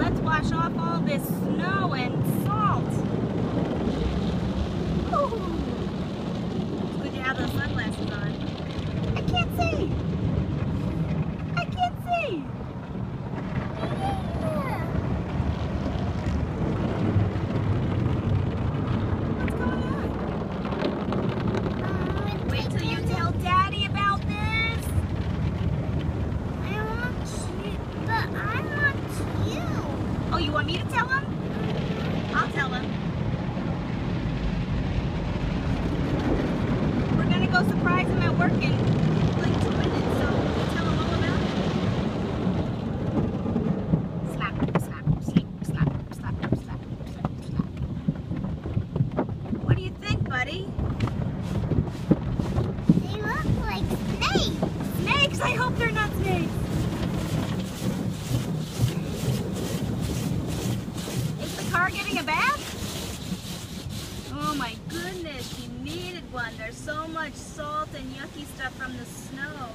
let's wash off all this snow and salt. Ooh. Oh, you want me to tell him? I'll tell him. We're gonna go surprise him at work in like two minutes, so we'll tell him all about it. Slap, slap, slap, slap, slap, slap, slap, slap. What do you think, buddy? Car getting a bath? Oh my goodness, he needed one. There's so much salt and yucky stuff from the snow.